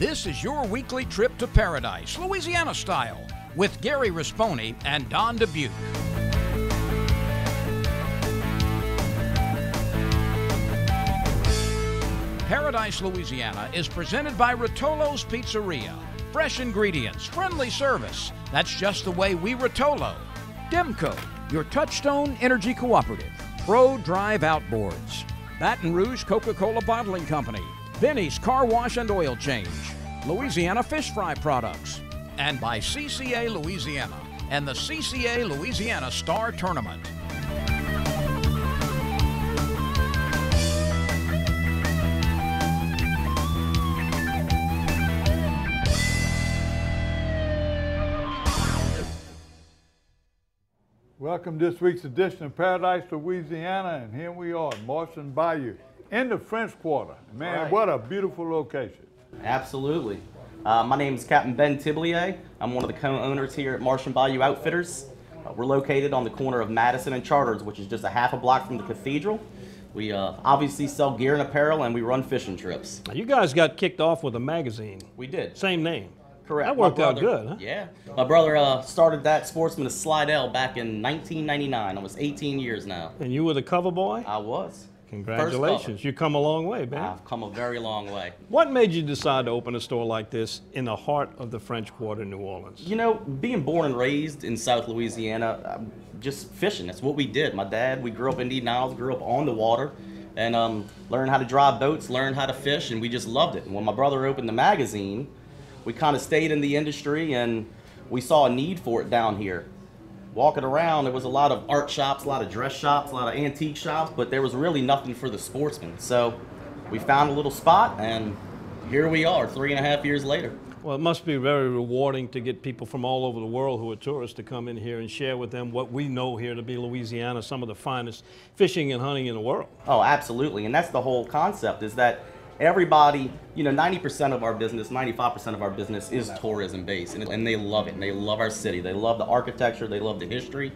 This is your weekly trip to paradise, Louisiana style, with Gary Rispone and Don Dubuque. Paradise, Louisiana is presented by Rotolo's Pizzeria. Fresh ingredients, friendly service. That's just the way we Rotolo. Demco, your touchstone energy cooperative. Pro Drive Outboards. Baton Rouge Coca Cola Bottling Company. Vinny's Car Wash and Oil Change. Louisiana Fish Fry Products. And by CCA Louisiana and the CCA Louisiana Star Tournament. Welcome to this week's edition of Paradise, Louisiana, and here we are, Marsh and Bayou, in the French Quarter. Man, Right. what a beautiful location. Absolutely. Uh, my name is Captain Ben Tiblier. I'm one of the co-owners here at Marsh and Bayou Outfitters. Uh, we're located on the corner of Madison and Chartres, which is just a half a block from the cathedral. We uh, obviously sell gear and apparel, and we run fishing trips. Now, you guys got kicked off with a magazine. We did. Same name. Correct. That My worked out good, huh? Yeah. My brother uh, started that Sportsman of Slidell back in 1999. Almost 18 years now. And you were the cover boy? I was. Congratulations. You come a long way, man. I've come a very long way. What made you decide to open a store like this in the heart of the French Quarter, New Orleans? You know, being born and raised in South Louisiana, um, just fishing. That's what we did. My dad, we grew up in Eden Isles, grew up on the water, and um, learned how to drive boats, learned how to fish, and we just loved it. And when my brother opened the magazine, we kind of stayed in the industry, and we saw a need for it down here. Walking around, there was a lot of art shops, a lot of dress shops, a lot of antique shops, but there was really nothing for the sportsman. So we found a little spot, and here we are, three and a half years later. Well, it must be very rewarding to get people from all over the world who are tourists to come in here and share with them what we know here to be Louisiana, some of the finest fishing and hunting in the world. Oh, absolutely. And that's the whole concept is that everybody, you know, 90% of our business, 95% of our business is tourism based. And, and they love it. And they love our city. They love the architecture. They love the history.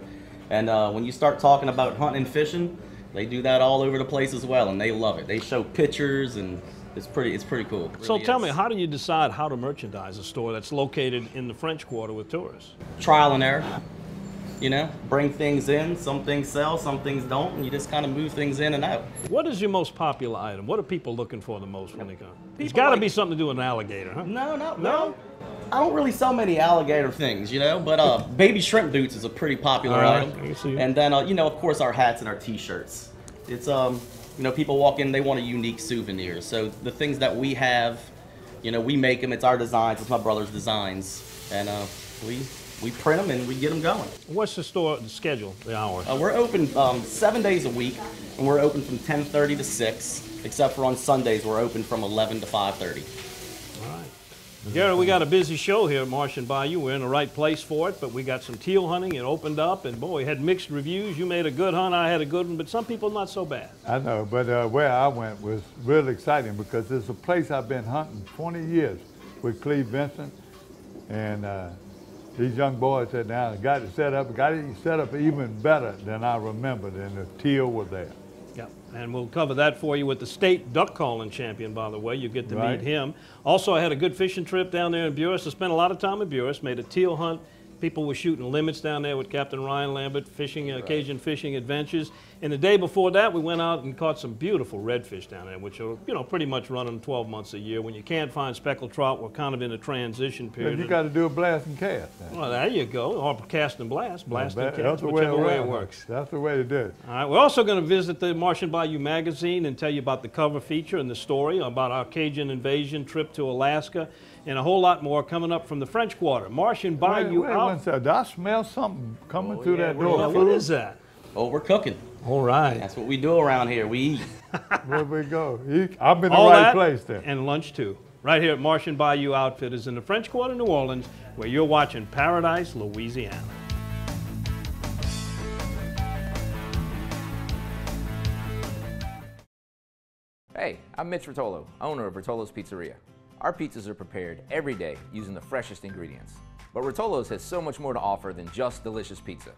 And uh, when you start talking about hunting and fishing, they do that all over the place as well. And they love it. They show pictures and it's pretty, it's pretty cool. It So really tell is. me, how do you decide how to merchandise a store that's located in the French Quarter with tourists? trial and error. You know, bring things in. Some things sell, some things don't. And you just kind of move things in and out. What is your most popular item? What are people looking for the most when they come? It's People got to like- be something to do with an alligator, huh? No, no, No? I don't really sell many alligator things, you know, but uh, baby shrimp boots is a pretty popular right, item. can see it. And then, uh, you know, of course, our hats and our T-shirts. It's um, you know, people walk in, they want a unique souvenir. So the things that we have, you know, we make them. It's our designs. It's my brother's designs, and uh, we we print them and we get them going. What's the store the schedule, the hours? Uh, we're open um, seven days a week, and we're open from 10:30 to 6. Except for on Sundays, we're open from 11 to 5:30. All right. Gary, we got a busy show here at Marsh and Bayou. We're in the right place for it, but we got some teal hunting. It opened up, and boy, we had mixed reviews. You made a good hunt, I had a good one, but some people not so bad. I know, but uh, where I went was real exciting because it's a place I've been hunting 20 years with Cleve Vincent. And uh, these young boys down and got it set up, got it set up even better than I remembered, and the teal were there. Yep. And we'll cover that for you with the state duck calling champion, by the way. You get to Right. meet him. Also, I had a good fishing trip down there in Buras. I spent a lot of time in Buras, made a teal hunt. People were shooting limits down there with Captain Ryan Lambert, fishing uh, Cajun fishing adventures. And the day before that, we went out and caught some beautiful redfish down there, which are, you know, pretty much running 12 months a year. When you can't find speckled trout, we're kind of in a transition But period. you got to do a blast and cast. then. well, there you go. Or cast and blast, blast and cast, That's the way, way it works. That's the way to do it. All right, we're also going to visit the Marsh and Bayou magazine and tell you about the cover feature and the story about our Cajun invasion trip to Alaska and a whole lot more coming up from the French Quarter. Marsh and Bayou wait out. one second. Did I smell something coming oh, through that door? Now, what is that? Oh, we're cooking. All right. That's what we do around here. We eat. Where we go? You- I'm in the All right that place then. and lunch too. Right here at Marsh and Bayou Outfitters in the French Quarter, New Orleans, where you're watching Paradise, Louisiana. Hey, I'm Mitch Rotolo, owner of Rotolo's Pizzeria. Our pizzas are prepared every day using the freshest ingredients. But Rotolo's has so much more to offer than just delicious pizza.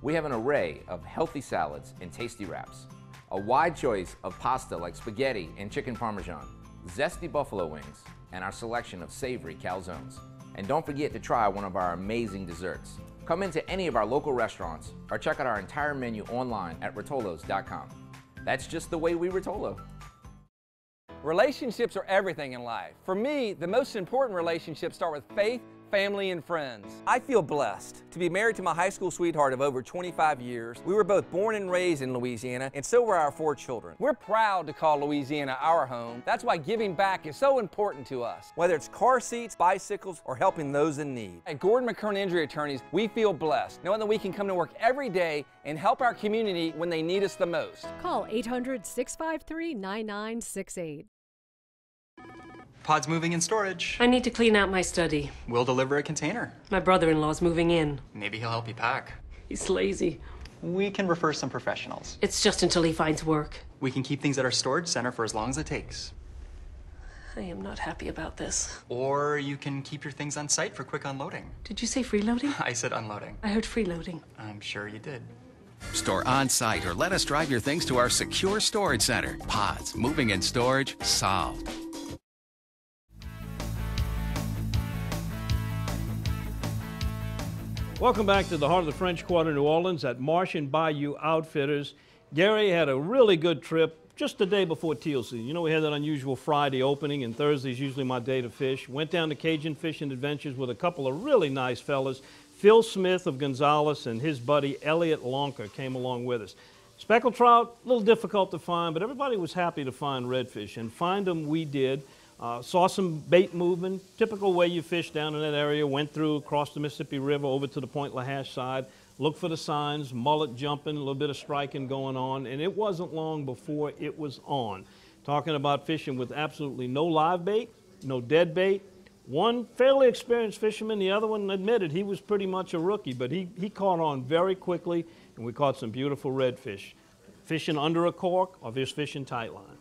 We have an array of healthy salads and tasty wraps, a wide choice of pasta like spaghetti and chicken parmesan, zesty buffalo wings, and our selection of savory calzones. And don't forget to try one of our amazing desserts. Come into any of our local restaurants or check out our entire menu online at rotolos.com. That's just the way we Rotolo. Relationships are everything in life. For me, the most important relationships start with faith, family, and friends. I feel blessed to be married to my high school sweetheart of over 25 years. We were both born and raised in Louisiana, and so were our four children. We're proud to call Louisiana our home. That's why giving back is so important to us, whether it's car seats, bicycles, or helping those in need. At Gordon McKernan Injury Attorneys, we feel blessed knowing that we can come to work every day and help our community when they need us the most. Call 800 653 9968. Pod's moving in storage. I need to clean out my study. We'll deliver a container. My brother in law's moving in. Maybe he'll help you pack. He's lazy. We can refer some professionals. It's just until he finds work. We can keep things at our storage center for as long as it takes. I am not happy about this. Or you can keep your things on site for quick unloading. Did you say freeloading? I said unloading. I heard freeloading. I'm sure you did. Store on site or let us drive your things to our secure storage center. Pods, moving and storage, solved. Welcome back to the heart of the French Quarter, New Orleans, at Marsh and Bayou Outfitters. Gary had a really good trip just the day before teal season. You know, we had that unusual Friday opening, and Thursday's usually my day to fish. Went down to Cajun Fishing Adventures with a couple of really nice fellas. Phil Smith of Gonzales and his buddy Elliot Lonker came along with us. Speckled trout, a little difficult to find, but everybody was happy to find redfish, and find them we did. Uh, saw some bait movement, typical way you fish down in that area. Went through across the Mississippi River over to the Pointe à la Hache side. Looked for the signs, mullet jumping, a little bit of striking going on, and it wasn't long before it was on. Talking about fishing with absolutely no live bait, no dead bait. One fairly experienced fisherman, the other one admitted he was pretty much a rookie, but he, he caught on very quickly, and we caught some beautiful redfish. Fishing under a cork or just fishing tight line.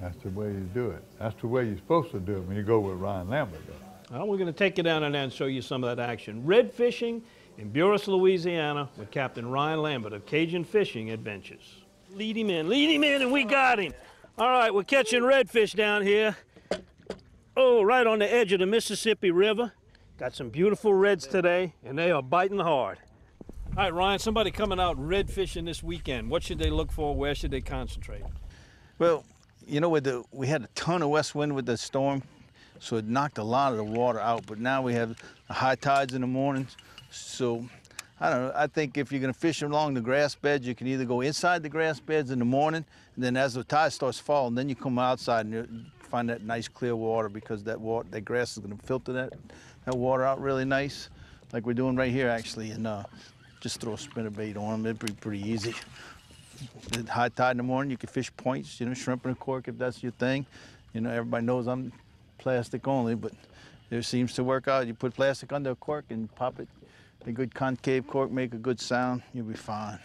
That's the way you do it. That's the way you're supposed to do it when you go with Ryan Lambert. Though. Well, we're going to take you down there and show you some of that action. Red fishing in Buras, Louisiana with Captain Ryan Lambert of Cajun Fishing Adventures. Lead him in, lead him in, and we got him. All right, we're catching redfish down here. Oh, right on the edge of the Mississippi River. Got some beautiful reds today, and they are biting hard. All right, Ryan, somebody coming out red fishing this weekend. What should they look for? Where should they concentrate? Well, you know, with the, we had a ton of west wind with the storm, so it knocked a lot of the water out. But now we have high tides in the mornings, so I don't know. I think if you're going to fish along the grass beds, you can either go inside the grass beds in the morning, and then as the tide starts falling, then you come outside and you find that nice clear water because that water, that grass is going to filter that that water out really nice, like we're doing right here actually, and uh, just throw a spinner bait on them. It'd be pretty easy. At high tide in the morning, you can fish points, you know, shrimp and a cork if that's your thing. You know, everybody knows I'm plastic only, but it seems to work out. You put plastic under a cork and pop it. A good concave cork, make a good sound, you'll be fine.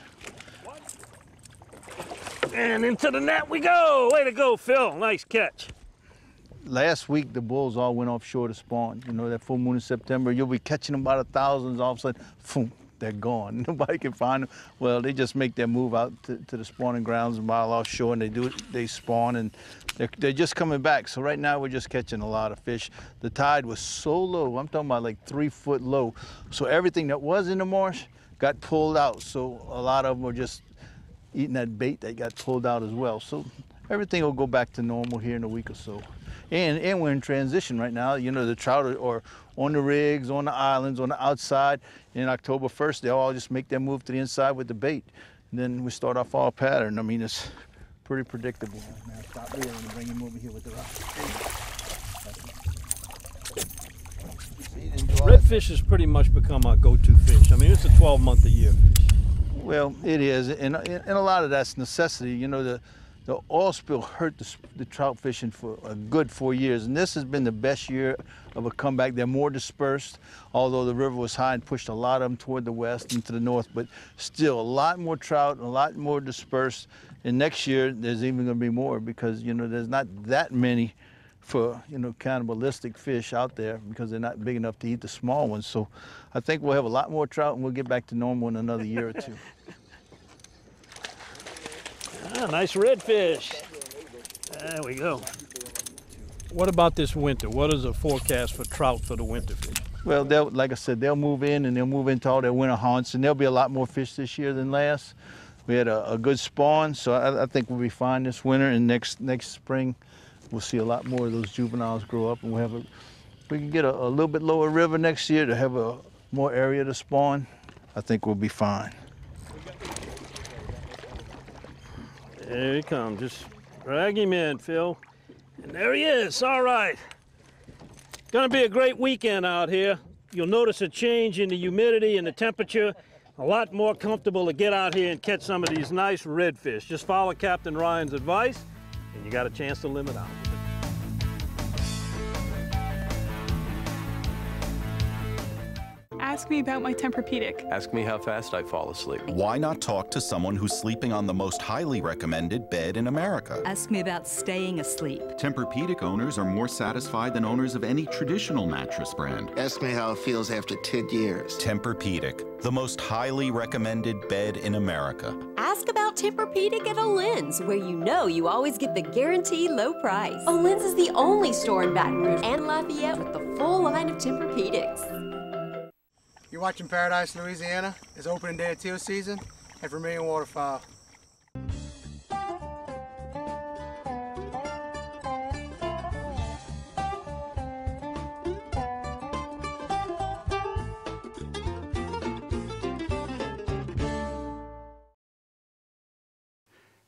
And into the net we go. Way to go, Phil. Nice catch. Last week, the bulls all went offshore to spawn. You know, that full moon in September, you'll be catching them by the thousands. All of a sudden, boom, they're gone. Nobody can find them. Well, they just make their move out to, to the spawning grounds a mile offshore, and they do it, they spawn, and they're, they're just coming back. So right now, we're just catching a lot of fish. The tide was so low. I'm talking about like three foot low. So everything that was in the marsh got pulled out. So a lot of them were just eating that bait that got pulled out as well. So everything will go back to normal here in a week or so. And, and we're in transition right now. You know, the trout are, are on the rigs, on the islands, on the outside. And October 1st, they'll all just make their move to the inside with the bait. And then we start our fall pattern. I mean, it's pretty predictable. Now stop there and bring him over here with the rock. Redfish has pretty much become our go-to fish. I mean, it's a 12-month a year fish. Well, it is, and, and a lot of that's necessity. You know, the the oil spill hurt the, the, trout fishing for a good four years, and this has been the best year of a comeback. They're more dispersed, although the river was high and pushed a lot of them toward the west and to the north, but still a lot more trout and a lot more dispersed. And next year, there's even going to be more because, you know, there's not that many for, you know, cannibalistic fish out there because they're not big enough to eat the small ones. So I think we'll have a lot more trout and we'll get back to normal in another year or two. Ah, nice redfish. There we go. What about this winter? What is the forecast for trout for the winter fish? Well, they'll, like I said, they'll move in and they'll move into all their winter haunts, and there'll be a lot more fish this year than last. We had a, a good spawn, so I, I, think we'll be fine this winter. And next next spring, we'll see a lot more of those juveniles grow up, and we'll have a, we can get a, a little bit lower river next year to have a more area to spawn. I think we'll be fine. There he comes. Just drag him in, Phil. And there he is. All right. Gonna be a great weekend out here. You'll notice a change in the humidity and the temperature. A lot more comfortable to get out here and catch some of these nice redfish. Just follow Captain Ryan's advice, and you got a chance to limit out. Ask me about my Tempur-Pedic. Ask me how fast I fall asleep. Why not talk to someone who's sleeping on the most highly recommended bed in America? Ask me about staying asleep. Tempur-Pedic owners are more satisfied than owners of any traditional mattress brand. Ask me how it feels after 10 years. Tempur-Pedic, the most highly recommended bed in America. Ask about Tempur-Pedic at Olinde's, where you know you always get the guaranteed low price. Olinde's is the only store in Baton Rouge and Lafayette with the full line of Tempur-Pedics. You're watching Paradise, Louisiana. It's opening day of teal season at Vermilion Waterfowl.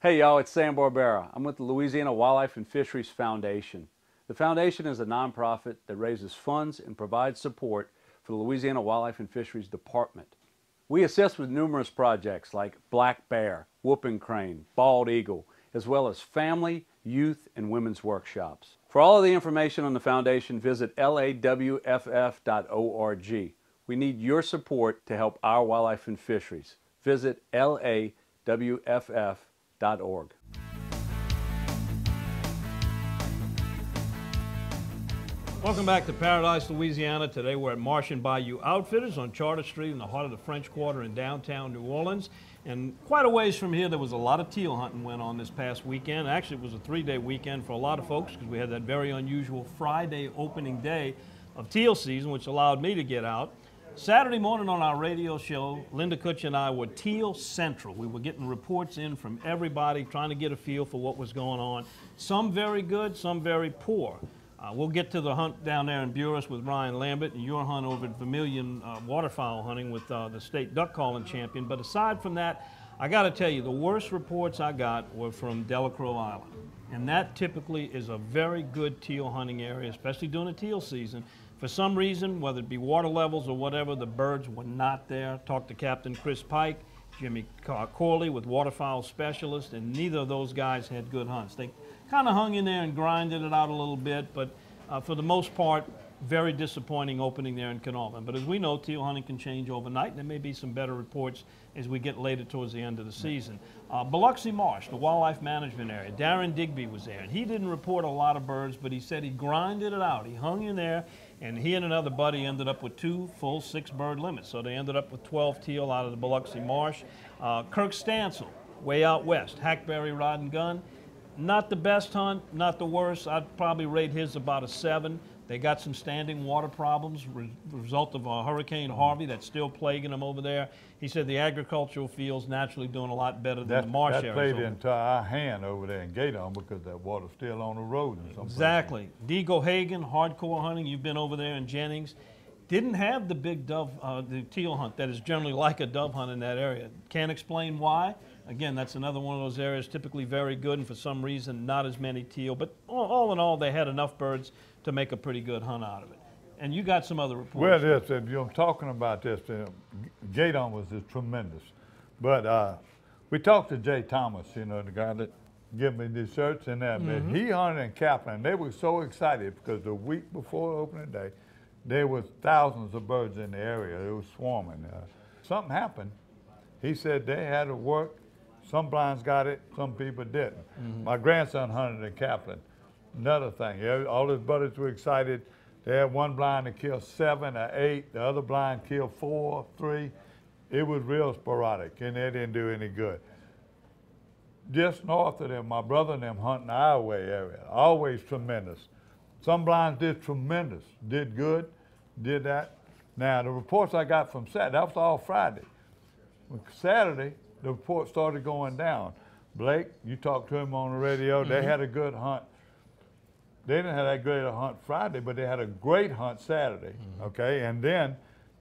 Hey y'all, it's Sam Barbera. I'm with the Louisiana Wildlife and Fisheries Foundation. The foundation is a nonprofit that raises funds and provides support for the Louisiana Wildlife and Fisheries Department. We assist with numerous projects like black bear, whooping crane, bald eagle, as well as family, youth, and women's workshops. For all of the information on the foundation, visit lawff.org. We need your support to help our wildlife and fisheries. Visit lawff.org. Welcome back to Paradise, Louisiana. Today we're at Marsh and Bayou Outfitters on Charter Street in the heart of the French Quarter in downtown New Orleans. And quite a ways from here, there was a lot of teal hunting went on this past weekend. Actually, it was a three-day weekend for a lot of folks because we had that very unusual Friday opening day of teal season, which allowed me to get out. Saturday morning on our radio show, Linda Kutch and I were Teal Central. We were getting reports in from everybody, trying to get a feel for what was going on. Some very good, some very poor. Uh, we'll get to the hunt down there in Buras with Ryan Lambert and your hunt over at Vermilion uh, waterfowl hunting with uh, the state duck calling champion. But aside from that, I got to tell you, the worst reports I got were from Delacroix Island. And that typically is a very good teal hunting area, especially during the teal season. For some reason, whether it be water levels or whatever, the birds were not there. Talked to Captain Chris Pike, Jimmy Corley with waterfowl specialist, and neither of those guys had good hunts. They kind of hung in there and grinded it out a little bit, but uh, for the most part, very disappointing opening there in Canalman. But as we know, teal hunting can change overnight, and there may be some better reports as we get later towards the end of the season. Uh, Biloxi Marsh, the wildlife management area, Darren Digby was there, and he didn't report a lot of birds, but he said he grinded it out. He hung in there, and he and another buddy ended up with two full six bird limits. So they ended up with 12 teal out of the Biloxi Marsh. Uh, Kirk Stansel, way out west, Hackberry Rod and Gun. Not the best hunt, not the worst. I'd probably rate his about a seven. They got some standing water problems, re result of a Hurricane Harvey that's still plaguing them over there. He said the agricultural field's naturally doing a lot better than that, the marsh that area. That played into our hand over there in Gueydan because that water's still on the road. exactly. Deagle Hagen, hardcore hunting. You've been over there in Jennings. Didn't have the big dove, uh, the teal hunt that is generally like a dove hunt in that area. Can't explain why. Again, that's another one of those areas typically very good and for some reason not as many teal. But all, all in all, they had enough birds to make a pretty good hunt out of it. And you got some other reports. Well, this, if you're talking about this, uh, Gueydan was just tremendous. But uh, we talked to Jay Thomas, you know, the guy that gave me the shirts and that. Mm -hmm. He hunted in Kaplan. They were so excited because the week before opening day, there was thousands of birds in the area. It was swarming. Uh, something happened. He said they had to work some blinds got it, some people didn't. Mm -hmm. My grandson hunted in Kaplan. Another thing, all his buddies were excited. They had one blind that killed seven or eight. The other blind killed four, three. It was real sporadic, and they didn't do any good. Just north of them, my brother and them hunting our way area, always tremendous. Some blinds did tremendous, did good, did that. Now, the reports I got from Saturday, that was all Friday. Saturday, the report started going down. Blake, you talked to him on the radio, they Mhm. had a good hunt. They didn't have that great a hunt Friday, but they had a great hunt Saturday, okay? And then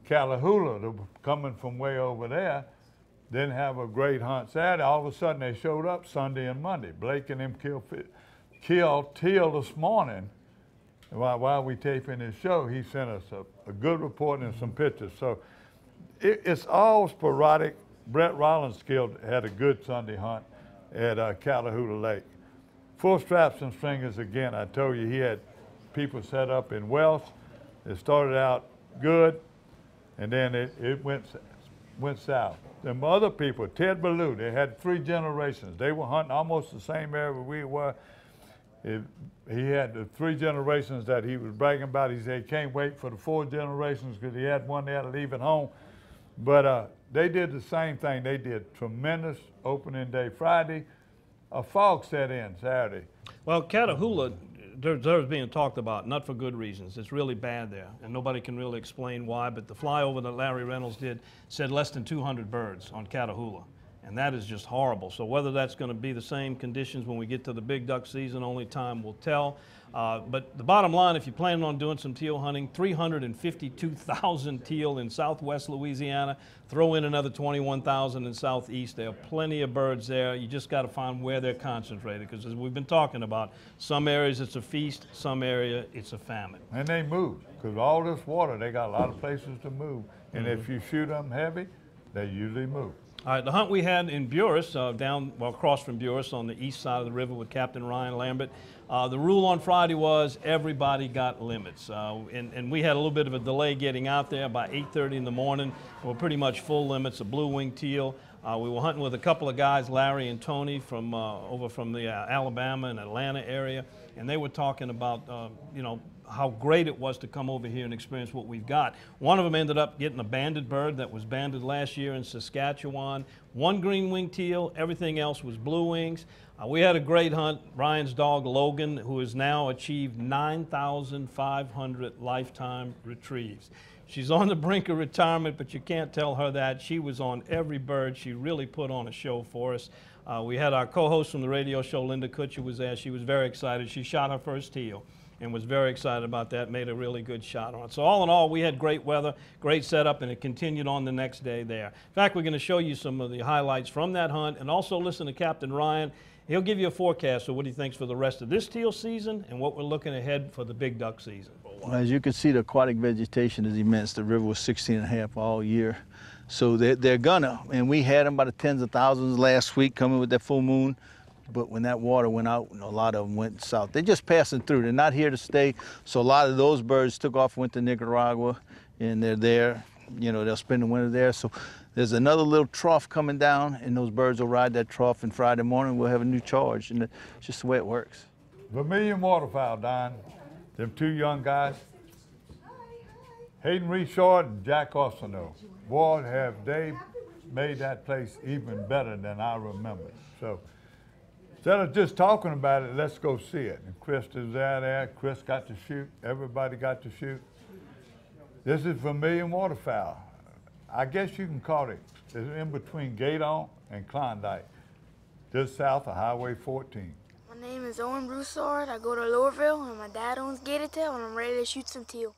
the- coming from way over there, didn't have a great hunt Saturday. All of a sudden, they showed up Sunday and Monday. Blake and them killed, killed Teal this morning. While, while we taping his show, he sent us a, a good report and some pictures. So it, it's all sporadic. Brett Rollins killed, had a good Sunday hunt at uh, Lake. Full straps and stringers again. I told you he had people set up in Wells. It started out good, and then it, it went went south. Them other people, Ted Ballou, they had three generations. They were hunting almost the same area we were. It, he had the three generations that he was bragging about. He said he can't wait for the four generations because he had one there to leave at home. But uh, they did the same thing. They did tremendous opening day Friday. A fog set in Saturday. Well, Catahoula deserves being talked about, not for good reasons. It's really bad there, and nobody can really explain why. But the flyover that Larry Reynolds did said less than 200 birds on Catahoula, and that is just horrible. So whether that's going to be the same conditions when we get to the big duck season, only time will tell. Uh, but the bottom line, if you're planning on doing some teal hunting, 352,000 teal in southwest Louisiana. Throw in another 21,000 in southeast. There are plenty of birds there. You just got to find where they're concentrated because as we've been talking about, some areas it's a feast, some area it's a famine. And they move because all this water, they got a lot of places to move. And if Mm-hmm. you shoot them heavy, they usually move. All right, the hunt we had in Buras, uh, down, well, across from Buras on the east side of the river with Captain Ryan Lambert. Uh, the rule on Friday was everybody got limits. Uh, and, and we had a little bit of a delay getting out there by 8.30 in the morning. We're pretty much full limits of blue-winged teal. Uh, we were hunting with a couple of guys, Larry and Tony, from uh, over from the uh, Alabama and Atlanta area, and they were talking about, you know, how great it was to come over here and experience what we've got. One of them ended up getting a banded bird that was banded last year in Saskatchewan. One green winged teal, everything else was blue wings. Uh, we had a great hunt. Ryan's dog Logan, who has now achieved 9,500 lifetime retrieves. She's on the brink of retirement, but you can't tell her that. She was on every bird. She really put on a show for us. Uh, we had our co-host from the radio show, Linda Kutcher, was there. She was very excited. She shot her first teal and was very excited about that, made a really good shot on it. So all in all, we had great weather, great setup, and it continued on the next day there. In fact, we're going to show you some of the highlights from that hunt and also listen to Captain Ryan. He'll give you a forecast of what he thinks for the rest of this teal season and what we're looking ahead for the big duck season. As you can see, the aquatic vegetation is immense. The river was 16 and a half all year. So they're, they're gonna, and we had them by the tens of thousands last week coming with that full moon. But when that water went out, a lot of them went south. They're just passing through. They're not here to stay. So a lot of those birds took off, went to Nicaragua, and they're there. You know, they'll spend the winter there. So there's another little trough coming down, and those birds will ride that trough, and Friday morning we'll have a new charge. And it's just the way it works. Vermilion waterfowl, Don. Them two young guys. Hayden Reed and Jack Orsino. Boy, have they made that place even better than I remember. So instead of just talking about it, let's go see it. And Chris is out there. Chris got to shoot. Everybody got to shoot. This is Vermilion waterfowl. I guess you can call it. It's in between Gueydan and Klondike, just south of Highway 14. My name is Owen Broussard. I go to Lowerville, and my dad owns Gated Tail, and I'm ready to shoot some teal.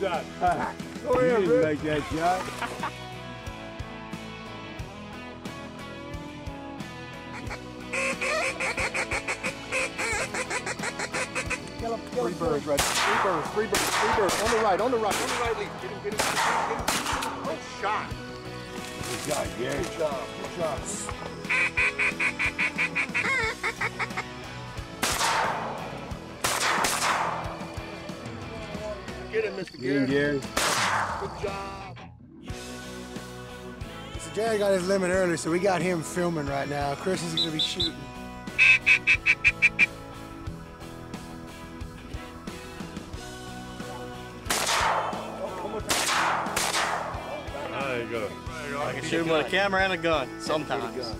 Shot. Go ahead, Rick. make that shot. Kill him, kill him. Three birds, right? Three birds, three birds, three birds. On the right, on the right, on the right leaf. Get him, get him, get him, get him. Good oh, shot. Good shot, yeah. Good job, good job. Get him, Mr. Get him, Gary. Gary. Good job. So Jerry got his limit early, so we got him filming right now. Chris is gonna be shooting. There you go. I can shoot him with a camera and a gun sometimes.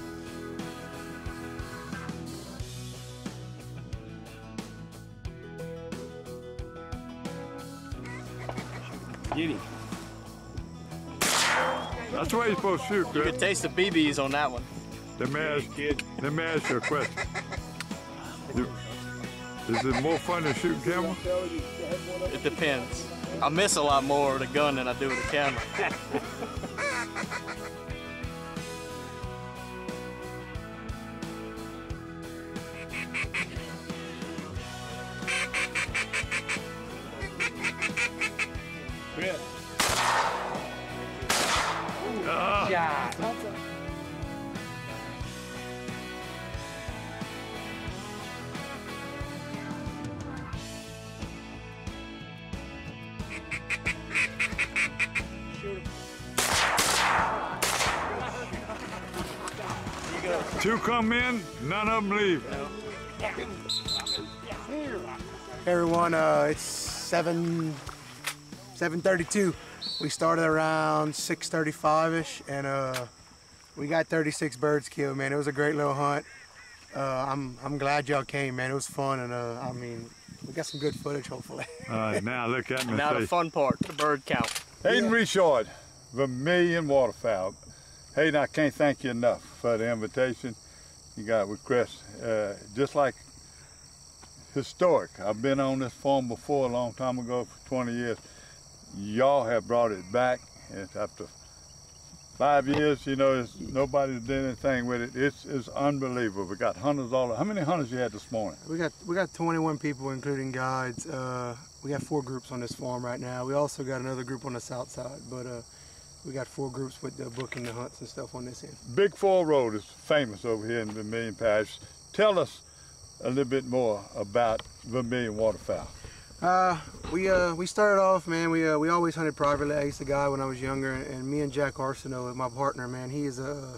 Get him. That's the way you're supposed to shoot, You Chris. can taste the BBs on that one. Let me ask, let me ask you a question. You- Is it more fun to shoot camera? It depends. I miss a lot more with a gun than I do with a camera. them leave. Everyone, uh, it's seven, 7:32. We started around 6:35ish, and uh, we got 36 birds killed. Man, it was a great little hunt. Uh, I'm I'm glad y'all came, man. It was fun, and uh, I mean, we got some good footage, hopefully. All right, now look at me. now the fun part, the bird count. Hayden Richard, Vermilion Waterfowl. Hayden, I can't thank you enough for the invitation you got with Chris. Uh, just like historic. I've been on this farm before a long time ago, for 20 years. Y'all have brought it back. After five years, you know, nobody's done anything with it. It's, it's unbelievable. We got hunters all. How many hunters you had this morning? We got we got 21 people, including guides. Uh, we got four groups on this farm right now. We also got another group on the south side, but uh, we got four groups with the booking the hunts and stuff on this end. Big Four Road is famous over here in Vermilion Parish. Tell us a little bit more about Vermilion Waterfowl. Uh, we uh, we started off, man. We uh, we always hunted privately. I used to guide when I was younger, and me and Jack Arsenault, my partner, man, he is uh,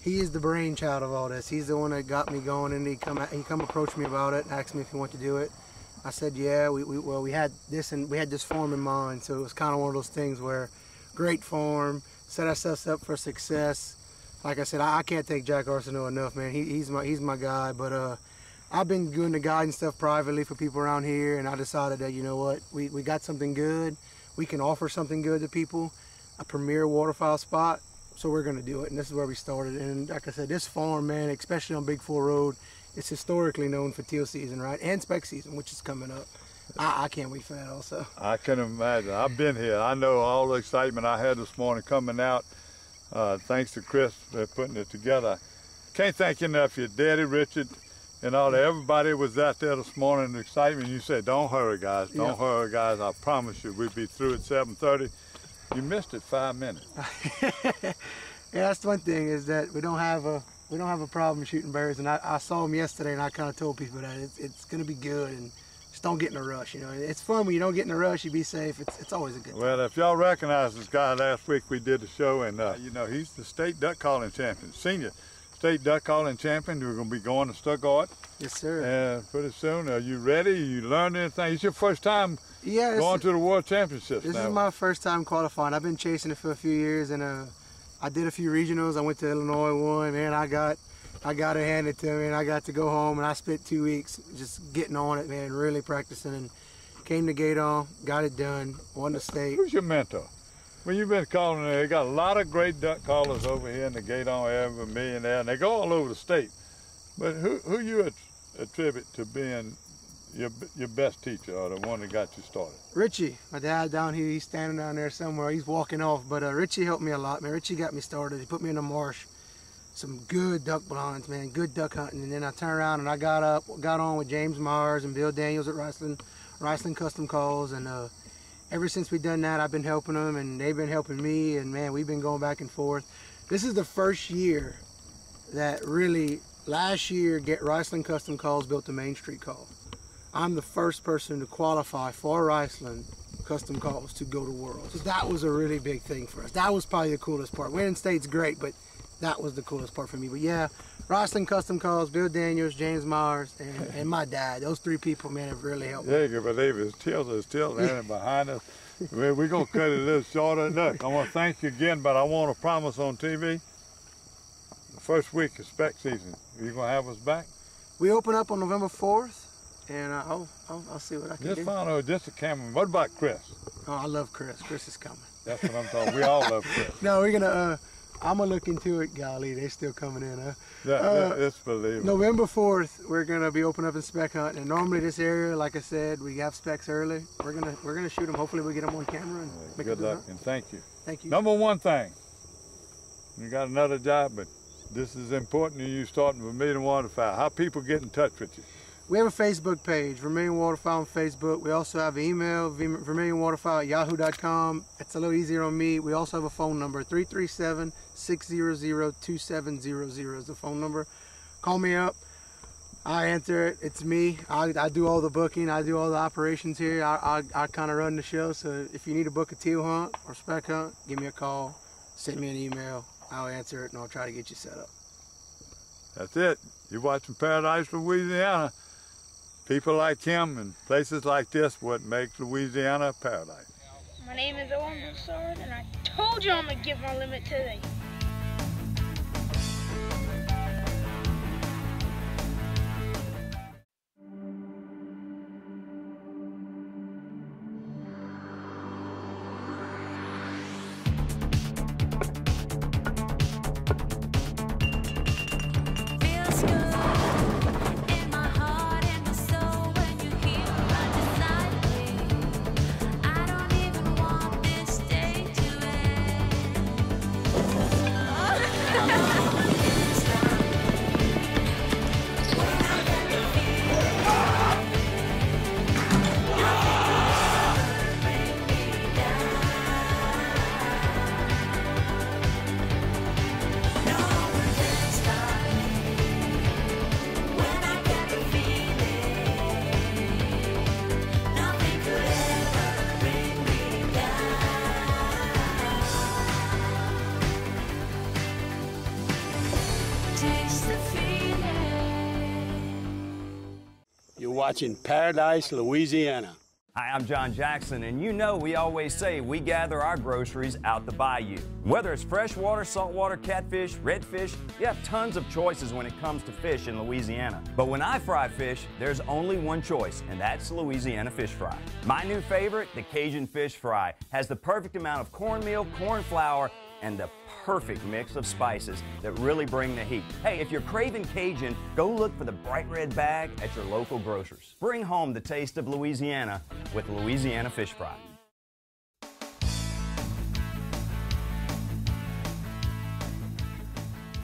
he is the brainchild of all this. He's the one that got me going, and he come he come approach me about it, asked me if he wanted to do it. I said, yeah. We, we well we had this and we had this form in mind, so it was kind of one of those things where great farm, set ourselves up for success. Like I said, I, I can't thank Jack Arsenault enough, man. He, he's my he's my guy, but uh. I've been doing the guiding stuff privately for people around here, and I decided that you know what, we, we got something good, we can offer something good to people, a premier waterfowl spot, so we're gonna do it, and this is where we started. And like I said, this farm, man, especially on Big Four Road, it's historically known for teal season, right, and spec season, which is coming up. I, I can't wait for that also. I can imagine. I've been here. I know all the excitement I had this morning coming out. Uh, thanks to Chris for putting it together. Can't thank you enough your daddy, Richard, and all that. Everybody was out there this morning, excitement. You said, don't hurry, guys. Don't Yeah. hurry, guys. I promise you, we'll be through at 7.30. You missed it five minutes. yeah, that's one thing is that we don't have a we don't have a problem shooting bears, and I, I saw them yesterday, and I kind of told people that it's, it's going to be good, and just don't get in a rush. You know, it's fun when you don't get in a rush. You be safe. It's it's always a good. Well, if y'all recognize this guy, last week we did the show, and uh, you know he's the state duck calling champion, senior state duck calling champion. We're going to be going to Stuttgart. Yes, sir. And pretty soon, are you ready? You learned anything? It's your first time Yeah, going to the World Championships This now. is my first time qualifying. I've been chasing it for a few years, and uh, I did a few regionals. I went to Illinois one, man. I got, I got it handed to me, and I got to go home, and I spent two weeks just getting on it, man, really practicing, and came to Gueydan, got it done, won the state. Who's your mentor? Well, you've been calling, they got a lot of great duck callers over here in the Gueydan area, millionaire, and they go all over the state. But who who you attribute to being your your best teacher or the one that got you started? Richie, my dad down here, he's standing down there somewhere. He's walking off, but uh, Richie helped me a lot, man. Richie got me started. He put me in the marsh, some good duck blinds, man, good duck hunting. And then I turned around and I got up, got on with James Mars and Bill Daniels at Riceland, Riceland Custom Calls, and uh, ever since we've done that, I've been helping them, and they've been helping me, and man, we've been going back and forth. This is the first year that really, last year, Get Riceland Custom Calls built the Main Street call. I'm the first person to qualify for Riceland Custom Calls to go to Worlds. So that was a really big thing for us. That was probably the coolest part. Winning state's great, but that was the coolest part for me. But yeah, Riceland Custom Calls, Bill Daniels, James Myers, and, and my dad. Those three people, man, have really helped me. Yeah, you can believe it. Tails is still landing behind us. Well, we're going to cut it a little shorter. Look, I want to thank you again, but I want to promise on TV, the first week of spec season, are you going to have us back? We open up on November 4th, and uh, I'll, I'll, I'll see what I can Just do. find out just a camera. What about Chris? Oh, I love Chris. Chris is coming. That's what I'm talking. We all love Chris. No, we're gonna. Uh, I'm gonna look into it. Golly, they still coming in, huh? Yeah, Uh, it's believable. November 4th, we're gonna be opening up in spec hunt, and normally this area, like I said, we have specs early. We're gonna we're gonna shoot them. Hopefully, we get them on camera Good luck and thank you. Thank you. Number one thing, you got another job, but this is important to you starting Vermilion Waterfowl. How people get in touch with you? We have a Facebook page, Vermilion Waterfowl on Facebook. We also have an email, Verm- vermilionwaterfowl at yahoo.com. It's a little easier on me. We also have a phone number, 337-600-2700 is the phone number. Call me up. I answer it. It's me. I, I do all the booking. I do all the operations here. I, I, I kind of run the show. So if you need to book a teal hunt or spec hunt, give me a call. Send me an email. I'll answer it and I'll try to get you set up. That's it. You're watching Paradise, Louisiana. People like him and places like this what makes Louisiana a paradise. My name is Owen Broussard, and I told you I'm gonna give my limit today. Watching Paradise, Louisiana. Hi, I'm John Jackson, and you know we always say we gather our groceries out the bayou. Whether it's freshwater, saltwater, catfish, redfish, you have tons of choices when it comes to fish in Louisiana. But when I fry fish, there's only one choice, and that's Louisiana fish fry. My new favorite, the Cajun fish fry, has the perfect amount of cornmeal, corn flour, and the perfect mix of spices that really bring the heat. Hey, if you're craving Cajun, go look for the bright red bag at your local grocers. Bring home the taste of Louisiana with Louisiana Fish Fry.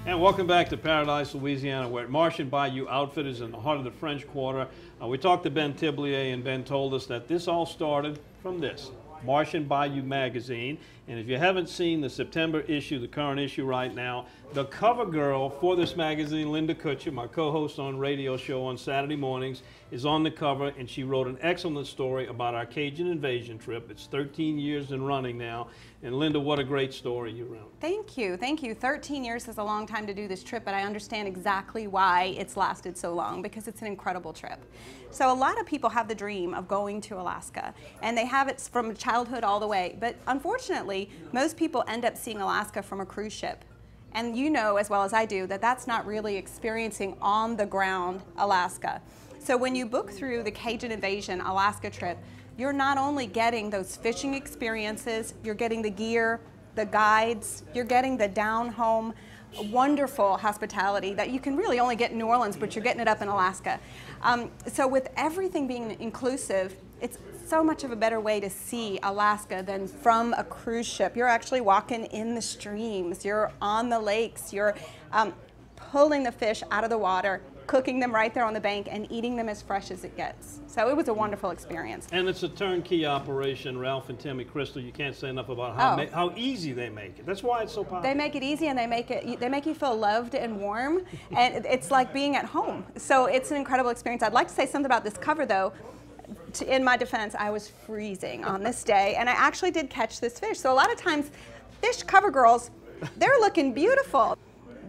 And welcome back to Paradise, Louisiana. We're at Marsh and Bayou Outfitters in the heart of the French Quarter. Uh, we talked to Ben Tiblier, and Ben told us that this all started from this Marsh and Bayou magazine. And if you haven't seen the September issue, the current issue right now, the cover girl for this magazine, Linda Kutcher, my co-host on radio show on Saturday mornings, is on the cover, and she wrote an excellent story about our Cajun invasion trip. It's 13 years in running now. And Linda, what a great story you wrote. Thank you, thank you. 13 years is a long time to do this trip, but I understand exactly why it's lasted so long because it's an incredible trip. So a lot of people have the dream of going to Alaska, and they have it from childhood all the way. But unfortunately, most people end up seeing Alaska from a cruise ship. And you know as well as I do that that's not really experiencing on the ground Alaska. So when you book through the Cajun Invasion Alaska trip, you're not only getting those fishing experiences, you're getting the gear, the guides, you're getting the down home wonderful hospitality that you can really only get in New Orleans, but you're getting it up in Alaska. Um, so with everything being inclusive, it's so much of a better way to see Alaska than from a cruise ship. You're actually walking in the streams, you're on the lakes, you're um, pulling the fish out of the water, cooking them right there on the bank and eating them as fresh as it gets. So it was a wonderful experience. And it's a turnkey operation. Ralph and Timmy Crystal, you can't say enough about how, Oh. how easy they make it. That's why it's so popular. They make it easy and they make it they make you feel loved and warm and it's like being at home. So it's an incredible experience. I'd like to say something about this cover though. In my defense, I was freezing on this day and I actually did catch this fish. So a lot of times fish cover girls, they're looking beautiful.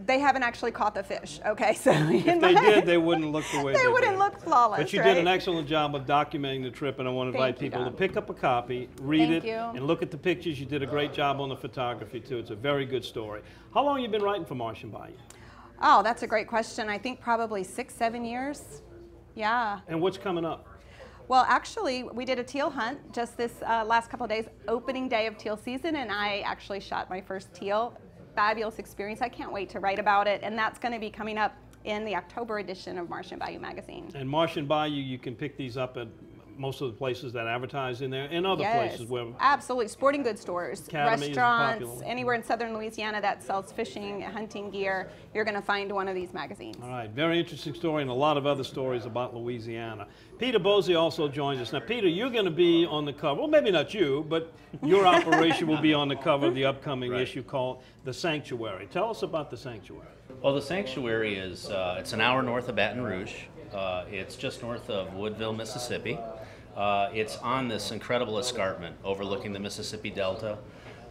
They haven't actually caught the fish, okay? So if they did, they wouldn't look the way they they wouldn't did. look flawless. But you right? did an excellent job of documenting the trip, and I want to Thank invite you, people to pick up a copy, read Thank it, you. and look at the pictures. You did a great job on the photography, too. It's a very good story. How long have you been writing for Marsh and Bayou? Oh, that's a great question. I think probably six, seven years. Yeah. And what's coming up? Well, actually, we did a teal hunt just this uh, last couple of days, opening day of teal season, and I actually shot my first teal. Fabulous experience. I can't wait to write about it, and that's going to be coming up in the October edition of Marsh and Bayou magazine. And Marsh and Bayou, you can pick these up at most of the places that advertise in there, and other yes, places where absolutely. Sporting goods stores, Academy restaurants, anywhere in southern Louisiana that sells fishing, hunting gear, you're going to find one of these magazines. All right, very interesting story and a lot of other stories about Louisiana. Peter Bosey also joins us. Now, Peter, you're going to be on the cover. Well, maybe not you, but your operation will be on the cover of the upcoming issue called The Sanctuary. Tell us about The Sanctuary. Well, the sanctuary is uh, it's an hour north of Baton Rouge. Uh, it's just north of Woodville, Mississippi. Uh, it's on this incredible escarpment overlooking the Mississippi Delta.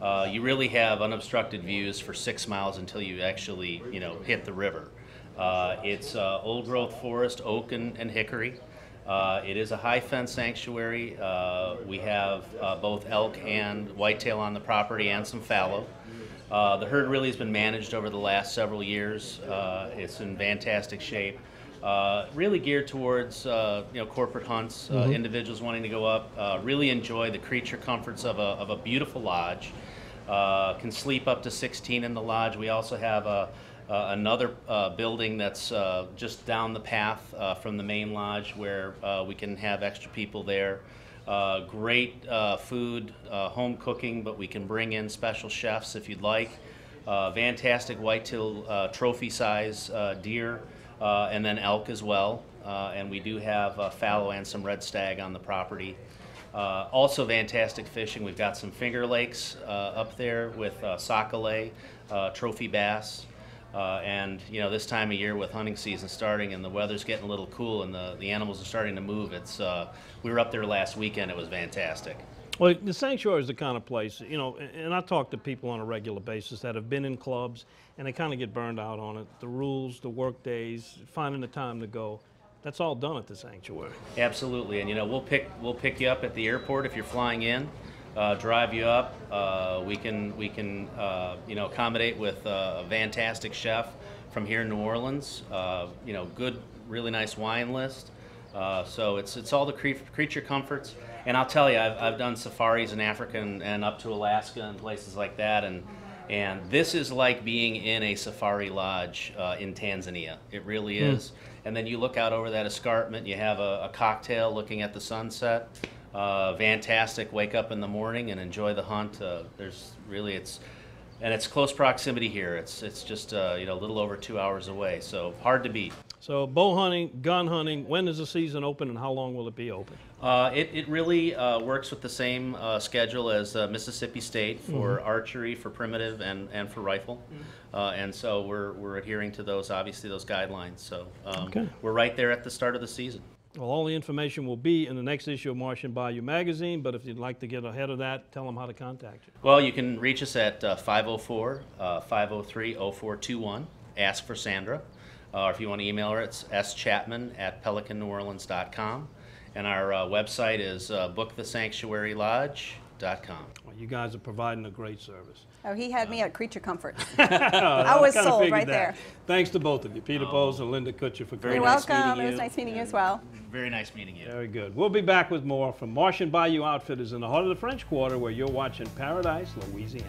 Uh, you really have unobstructed views for six miles until you actually, you know, hit the river. Uh, it's uh, old growth forest, oak and, and hickory. Uh, it is a high fence sanctuary. Uh, we have both elk and whitetail on the property and some fallow. The herd really has been managed over the last several years. It's in fantastic shape. Uh, really geared towards uh, you know corporate hunts, uh, Mhm. individuals wanting to go up. Uh, really enjoy the creature comforts of a, of a beautiful lodge. Uh, can sleep up to 16 in the lodge. We also have a, uh, another uh, building that's uh, just down the path uh, from the main lodge where uh, we can have extra people there. Uh, great uh, food, uh, home cooking, but we can bring in special chefs if you'd like. Uh, fantastic whitetail uh, trophy size uh, deer, uh, and then elk as well. Uh, and we do have uh, fallow and some red stag on the property. Uh, also fantastic fishing. We've got some finger lakes uh, up there with uh, sockeye, trophy bass. Uh, and you know this time of year with hunting season starting and the weather's getting a little cool and the, the animals are starting to move. It's uh, we were up there last weekend. It was fantastic. Well, the sanctuary is the kind of place, you know, and I talk to people on a regular basis that have been in clubs and they kind of get burned out on it. The rules, the work days, finding the time to go. That's all done at the sanctuary. Absolutely, and you know we'll pick we'll pick you up at the airport if you're flying in, uh, drive you up. Uh, we can we can uh, you know accommodate with uh, a fantastic chef from here in New Orleans. Uh, you know, good, really nice wine list. Uh, so it's it's all the cre- creature comforts. And I'll tell you, I've, I've done safaris in Africa and, and up to Alaska and places like that, and and this is like being in a safari lodge uh, in Tanzania. It really Hmm. is. And then you look out over that escarpment, you have a, a cocktail looking at the sunset. Uh, fantastic. Wake up in the morning and enjoy the hunt. Uh, there's really, it's And it's close proximity here. It's it's just uh, you know a little over two hours away, so hard to beat. So bow hunting, gun hunting. When is the season open, and how long will it be open? Uh, it, it really uh, works with the same uh, schedule as uh, Mississippi State for Mhm. archery, for primitive, and, and for rifle. Uh, and so we're, we're adhering to those, obviously, those guidelines. So um, Okay. we're right there at the start of the season. Well, all the information will be in the next issue of Marsh and Bayou magazine. But if you'd like to get ahead of that, tell them how to contact you. Well, you can reach us at uh, 504 503 0421. Ask for Sandra. Uh, or if you want to email her, it's schapman at pelicanneworleans.com. And our uh, website is uh, bookthesanctuarylodge.com. Well, you guys are providing a great service. Oh, he had me at Creature Comfort. I I was kinda sold right that. there. Thanks to both of you, Peter Bowles and Linda Kutcher, for very You're coming. welcome. It was nice meeting you as well. Very nice meeting you. Very good. We'll be back with more from Marsh and Bayou Outfitters in the heart of the French Quarter, where you're watching Paradise, Louisiana.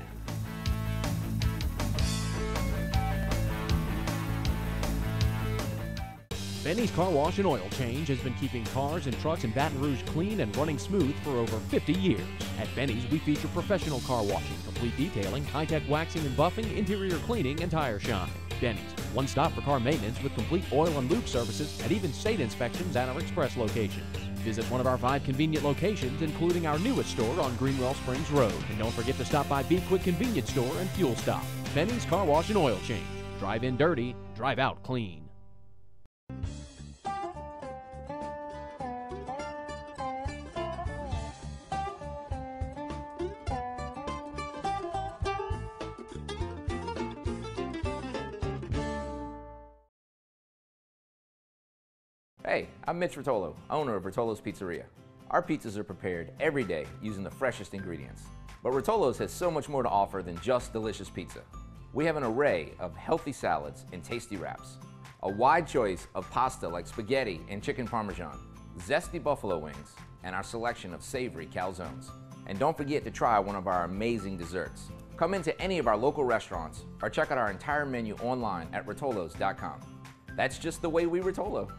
Benny's Car Wash and Oil Change has been keeping cars and trucks in Baton Rouge clean and running smooth for over 50 years. At Benny's, we feature professional car washing, complete detailing, high-tech waxing and buffing, interior cleaning, and tire shine. Benny's, one stop for car maintenance with complete oil and lube services and even state inspections at our express locations. Visit one of our five convenient locations, including our newest store on Greenwell Springs Road. And don't forget to stop by Be Quick Convenience Store and Fuel Stop. Benny's Car Wash and Oil Change. Drive in dirty, drive out clean. I'm Mitch Rotolo, owner of Rotolo's Pizzeria. Our pizzas are prepared every day using the freshest ingredients. But Rotolo's has so much more to offer than just delicious pizza. We have an array of healthy salads and tasty wraps, a wide choice of pasta like spaghetti and chicken parmesan, zesty buffalo wings, and our selection of savory calzones. And don't forget to try one of our amazing desserts. Come into any of our local restaurants or check out our entire menu online at rotolos.com. That's just the way we Rotolo.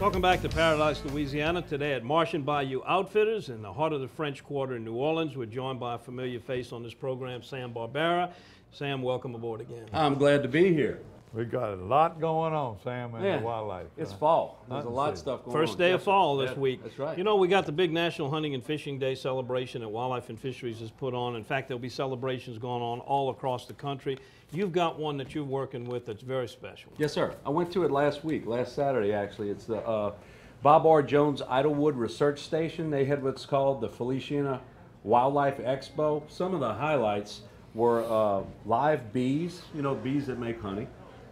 Welcome back to Paradise, Louisiana. Today at Marsh and Bayou Outfitters in the heart of the French Quarter in New Orleans. We're joined by a familiar face on this program, Sam Barbera. Sam, welcome aboard again. I'm glad to be here. We've got a lot going on, Sam, in Yeah, the wildlife. it's Uh, fall. There's a lot of stuff going First on. day of fall this Yeah, week. That's right. You know, we got the big National Hunting and Fishing Day celebration that Wildlife and Fisheries has put on. In fact, there'll be celebrations going on all across the country. You've got one that you're working with that's very special. Yes, sir. I went to it last week, last Saturday actually. It's the uh, Bob R. Jones Idlewild Research Station. They had what's called the Feliciana Wildlife Expo. Some of the highlights were uh, live bees, you know, bees that make honey.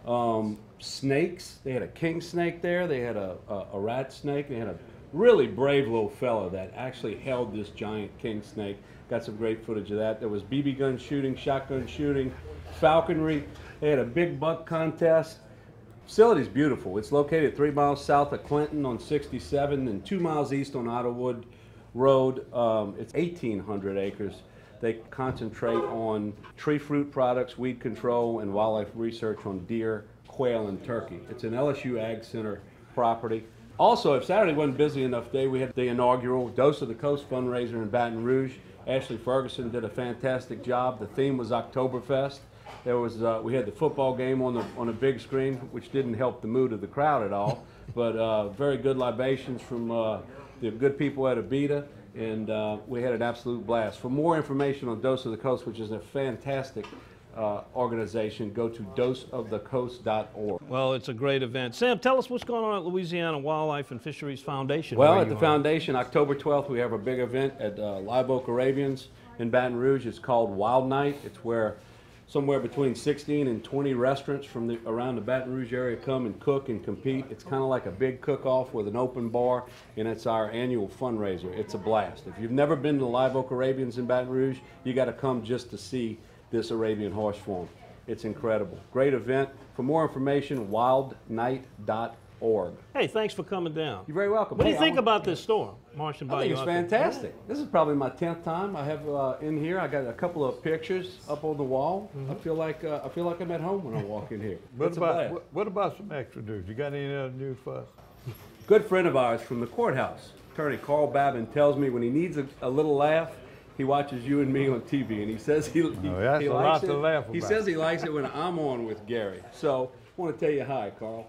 Um, snakes. They had a king snake there. They had a, a, a rat snake. They had a really brave little fella that actually held this giant king snake. Got some great footage of that. There was BB gun shooting, shotgun shooting, falconry. They had a big buck contest. Facility's beautiful. It's located three miles south of Clinton on 67 and two miles east on Otterwood Road. Um, it's 1,800 acres. They concentrate on tree fruit products, weed control, and wildlife research on deer, quail, and turkey. It's an LSU Ag Center property. Also, if Saturday wasn't busy enough day, we had the inaugural Dose of the Coast fundraiser in Baton Rouge. Ashley Ferguson did a fantastic job. The theme was Oktoberfest. There was uh, we had the football game on the on a big screen, which didn't help the mood of the crowd at all. But uh, very good libations from uh, the good people at Abita, and uh, we had an absolute blast. For more information on Dose of the Coast, which is a fantastic uh, organization, go to doseofthecoast.org. Well, it's a great event. Sam, tell us what's going on at Louisiana Wildlife and Fisheries Foundation. Well, at the are. foundation, October 12th, we have a big event at uh, Live Oak Arabians in Baton Rouge. It's called Wild Night. It's where somewhere between 16 and 20 restaurants from the, around the Baton Rouge area come and cook and compete. It's kind of like a big cook-off with an open bar, and it's our annual fundraiser. It's a blast. If you've never been to Live Oak Arabians in Baton Rouge, you got to come just to see this Arabian horse farm. It's incredible. Great event. For more information, wildnight.org. Hey, thanks for coming down. You're very welcome. What do you think about this store, Marsh and I think it's Outfitters? fantastic. This is probably my tenth time I have uh, in here. I got a couple of pictures up on the wall. I feel like uh, I feel like I'm at home when I walk in here. What It's about, what, what about some extra news? You got any other news for us? Good friend of ours from the courthouse, attorney Carl Babin tells me when he needs a, a little laugh, he watches you and me on TV, and he says he, he, Oh, that's he a likes lot it. to laugh He about. says he likes it when I'm on with Gary. So I want to tell you hi, Carl.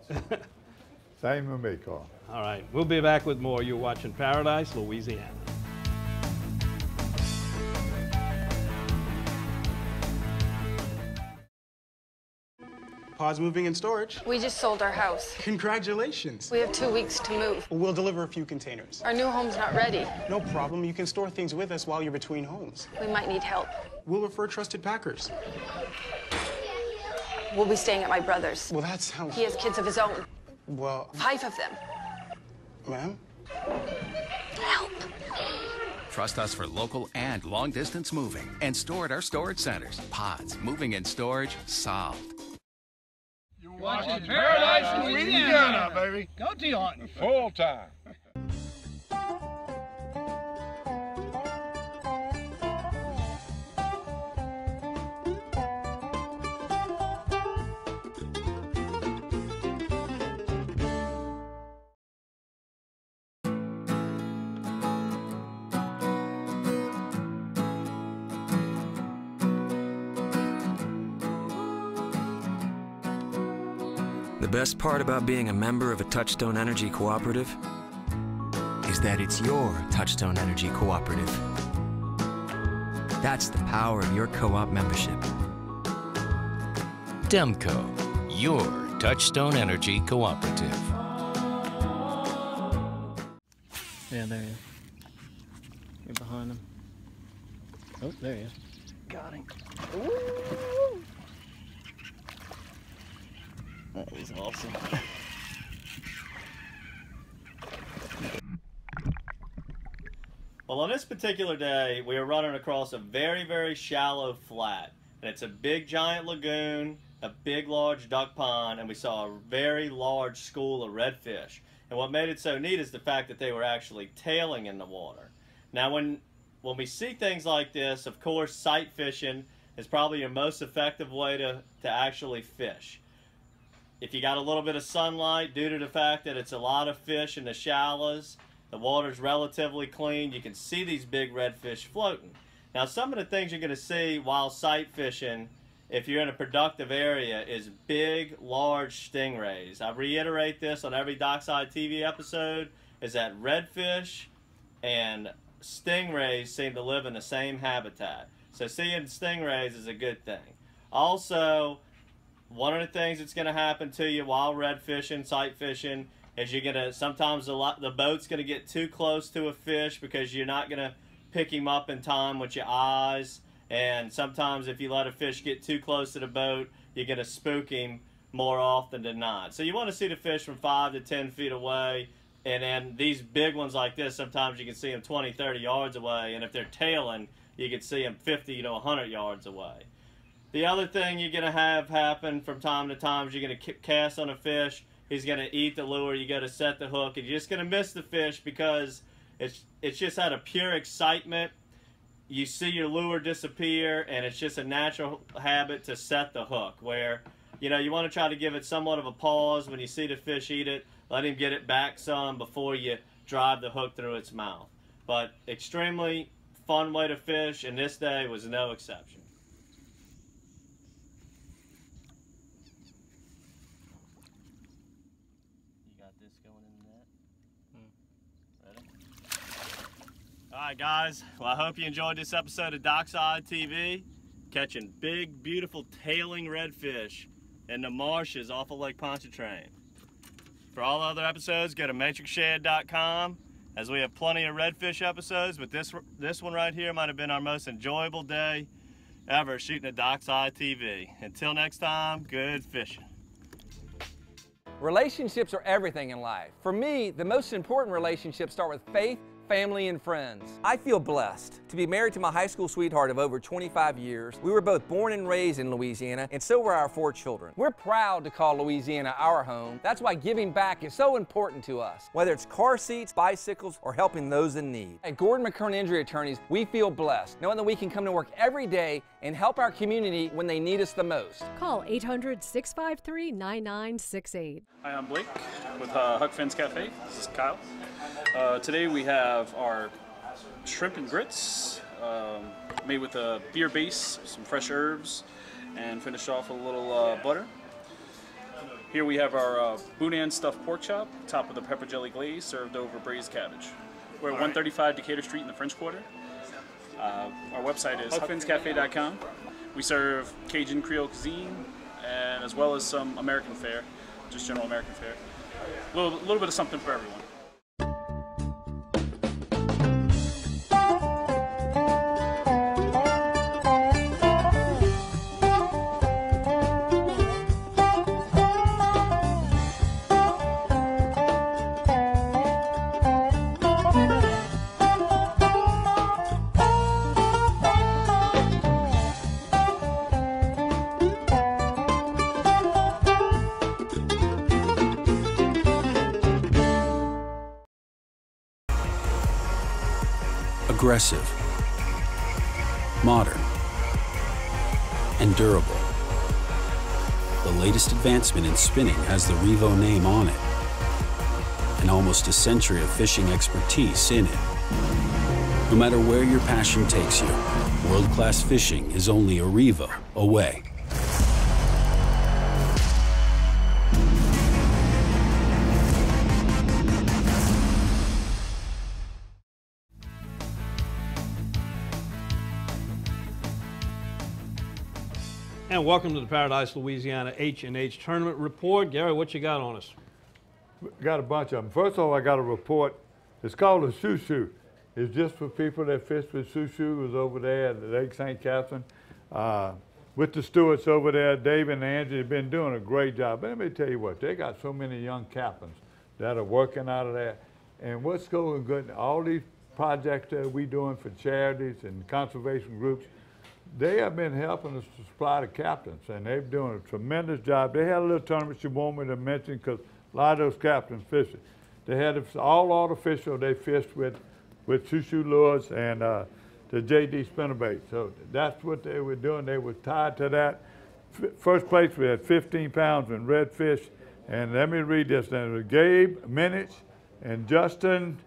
Same with me, Carl. All right, we'll be back with more. You're watching Paradise, Louisiana. Pods moving and storage. We just sold our house. Congratulations. We have two weeks to move. We'll deliver a few containers. Our new home's not ready. No problem. You can store things with us while you're between homes. We might need help. We'll refer trusted packers. We'll be staying at my brother's. Well, that sounds. He has kids of his own. Well, Five of them. ma'am? Help. Trust us for local and long distance moving and store at our storage centers. Pods, moving and storage, solved. Watching Paradise, Louisiana, baby. Go T-Hunt. Full time. Best part about being a member of a Touchstone Energy Cooperative is that it's your Touchstone Energy Cooperative. That's the power of your co-op membership. Demco, your Touchstone Energy Cooperative. Yeah, there he is. You're behind him. Oh, there he is. Got him. That was awesome. Well, on this particular day, we were running across a very, very shallow flat. And it's a big, giant lagoon, a big, large duck pond, and we saw a very large school of redfish. And what made it so neat is the fact that they were actually tailing in the water. Now, when, when we see things like this, of course, sight fishing is probably your most effective way to, to actually fish. If you got a little bit of sunlight, due to the fact that it's a lot of fish in the shallows, the water's relatively clean, you can see these big redfish floating. Now, some of the things you're going to see while sight fishing, if you're in a productive area, is big, large stingrays. I reiterate this on every Dockside TV episode, is that redfish and stingrays seem to live in the same habitat. So seeing stingrays is a good thing. Also, one of the things that's going to happen to you while red fishing, sight fishing, is you're going to sometimes the, the boat's going to get too close to a fish because you're not going to pick him up in time with your eyes. And sometimes if you let a fish get too close to the boat, you're going to spook him more often than not. So you want to see the fish from 5 to 10 feet away. And then these big ones like this, sometimes you can see them 20, 30 yards away. And if they're tailing, you can see them 50 to 100 yards away. The other thing you're going to have happen from time to time is you're going to cast on a fish. He's going to eat the lure. You got to set the hook, and you're just going to miss the fish because it's it's just out of pure excitement. You see your lure disappear, and it's just a natural habit to set the hook. Where you know you want to try to give it somewhat of a pause when you see the fish eat it. Let him get it back some before you drive the hook through its mouth. But extremely fun way to fish, and this day was no exception. You got this going in the net? Ready? All right, guys. Well, I hope you enjoyed this episode of Dockside TV. Catching big, beautiful tailing redfish in the marshes off of Lake Pontchartrain. For all other episodes, go to matrixshad.com as we have plenty of redfish episodes, but this this one right here might have been our most enjoyable day ever shooting at Dockside TV. Until next time, good fishing. Relationships are everything in life. For me, the most important relationships start with faith, family, and friends. I feel blessed to be married to my high school sweetheart of over 25 years. We were both born and raised in Louisiana, and so were our four children. We're proud to call Louisiana our home. That's why giving back is so important to us, whether it's car seats, bicycles, or helping those in need. At Gordon McKernan Injury Attorneys, we feel blessed knowing that we can come to work every day and help our community when they need us the most. Call 800 653 9968. Hi, I'm Blake with uh, Huck Finn's Cafe. This is Kyle. Uh, today we have our shrimp and grits um, made with a beer base, some fresh herbs, and finished off with a little uh, butter. Here we have our uh, boudin stuffed pork chop, topped with a pepper jelly glaze, served over braised cabbage. We're at 135 Decatur Street in the French Quarter. Uh, our website is huckfinscafe.com. We serve Cajun Creole cuisine, and as well as some American fare, just general American fare. A little, little bit of something for everyone. Modern, and durable. The latest advancement in spinning has the Revo name on it, and almost a century of fishing expertise in it. No matter where your passion takes you, world class fishing is only a Revo away. Welcome to the Paradise, Louisiana H&H Tournament Report. Gary, what you got on us? Got a bunch of them. First of all, I got a report. It's called a shoo-shoo. It's just for people that fish with shoo-shoo. Was over there at Lake St. Catherine. Uh, with the stewards over there, Dave and Angie have been doing a great job. But let me tell you what, they got so many young captains that are working out of there. And what's going good, all these projects that we're doing for charities and conservation groups, they have been helping us to supply the captains, and they've doing a tremendous job. They had a little tournament you want me to mention because a lot of those captains fishing. They had all artificial. They fished with with shoo lures and uh, the JD spinnerbait. So that's what they were doing. They were tied to that. F first place we had 15 pounds in redfish, and let me read this. Then Gabe Minich and Justin